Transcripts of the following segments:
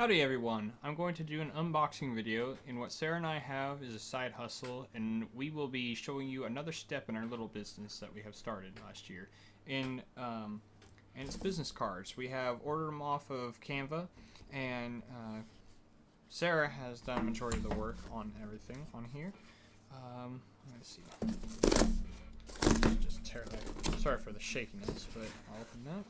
Howdy everyone! I'm going to do an unboxing video and what Sarah and I have is a side hustle and we will be showing you another step in our little business that we have started last year. In, um, and it's business cards. We have ordered them off of Canva and uh, Sarah has done majority of the work on everything on here. Um, let's see. Just tear that. Sorry for the shakiness, but I'll open that.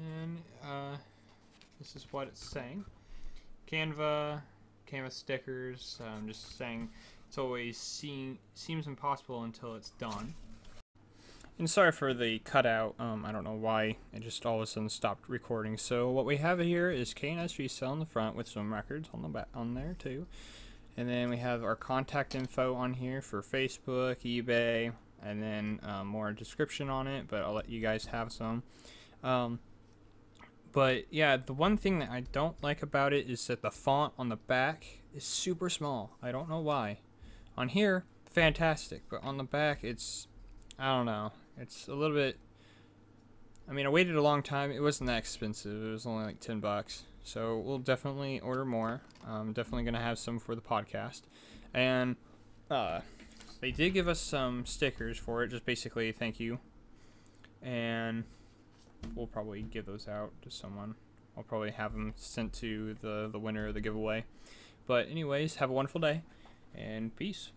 And uh, this is what it's saying. Canva, Canva stickers. I'm um, just saying it's always seem, seems impossible until it's done. And sorry for the cutout. Um, I don't know why it just all of a sudden stopped recording. So what we have here is K&S Resale on the front with some records on the back on there too. And then we have our contact info on here for Facebook, eBay, and then um, more description on it. But I'll let you guys have some. Um, but yeah, the one thing that I don't like about it is that the font on the back is super small. I don't know why. On here, fantastic, but on the back, it's I don't know. It's a little bit. I mean, I waited a long time. It wasn't that expensive. It was only like ten bucks. So we'll definitely order more. I'm definitely gonna have some for the podcast, and uh, they did give us some stickers for it. Just basically, thank you, and we'll probably give those out to someone. I'll probably have them sent to the, the winner of the giveaway. But anyways, have a wonderful day, and peace.